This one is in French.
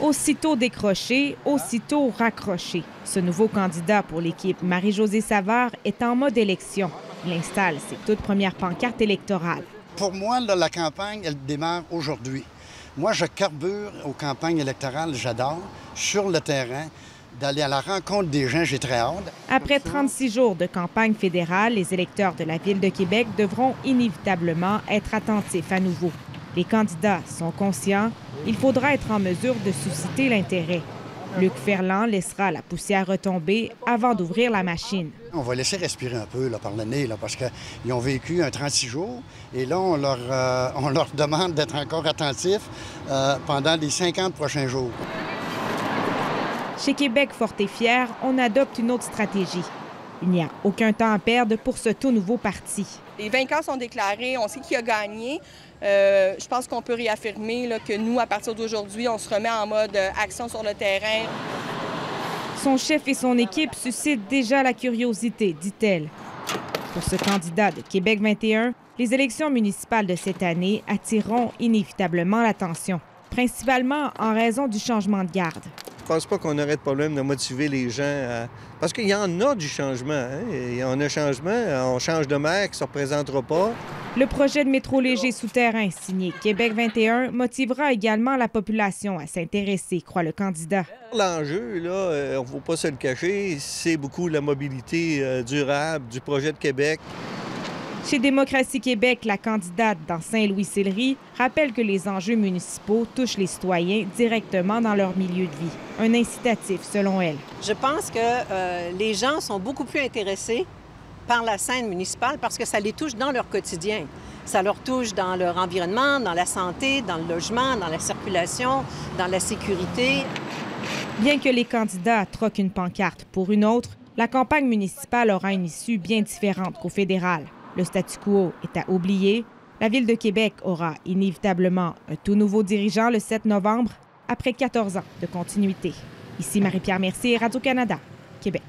Aussitôt décroché, aussitôt raccroché. Ce nouveau candidat pour l'équipe Marie-Josée Savard est en mode élection. Il installe ses toutes premières pancartes électorales. Pour moi, là, la campagne, elle démarre aujourd'hui. Moi, je carbure aux campagnes électorales, j'adore. Sur le terrain, d'aller à la rencontre des gens, j'ai très hâte. Après 36 jours de campagne fédérale, les électeurs de la Ville de Québec devront inévitablement être attentifs à nouveau. Les candidats sont conscients, il faudra être en mesure de susciter l'intérêt. Luc Ferland laissera la poussière retomber avant d'ouvrir la machine. On va laisser respirer un peu là, par le nez, là, parce qu'ils ont vécu un 36 jours et là, on leur, euh, on leur demande d'être encore attentifs euh, pendant les 50 prochains jours. Chez Québec Fort et Fier, on adopte une autre stratégie. Il n'y a aucun temps à perdre pour ce tout nouveau parti. Les vainqueurs sont déclarés, on sait qui a gagné. Euh, je pense qu'on peut réaffirmer là, que nous, à partir d'aujourd'hui, on se remet en mode euh, action sur le terrain. Son chef et son équipe suscitent déjà la curiosité, dit-elle. Pour ce candidat de Québec 21, les élections municipales de cette année attireront inévitablement l'attention, principalement en raison du changement de garde. Je pense pas qu'on aurait de problème de motiver les gens à... Parce qu'il y en a du changement. Hein? Il y en a changement. On change de maire qui ne se représentera pas. Le projet de métro léger souterrain signé Québec 21 motivera également la population à s'intéresser, croit le candidat. L'enjeu, là, euh, on ne faut pas se le cacher, c'est beaucoup la mobilité euh, durable du projet de Québec. Chez Démocratie Québec, la candidate dans Saint-Louis-Sillery rappelle que les enjeux municipaux touchent les citoyens directement dans leur milieu de vie. Un incitatif, selon elle. Je pense que euh, les gens sont beaucoup plus intéressés par la scène municipale parce que ça les touche dans leur quotidien. Ça leur touche dans leur environnement, dans la santé, dans le logement, dans la circulation, dans la sécurité. Bien que les candidats troquent une pancarte pour une autre, la campagne municipale aura une issue bien différente qu'au fédéral. Le statu quo est à oublier. La Ville de Québec aura inévitablement un tout nouveau dirigeant le 7 novembre, après 14 ans de continuité. Ici Marie-Pierre Mercier, Radio-Canada, Québec.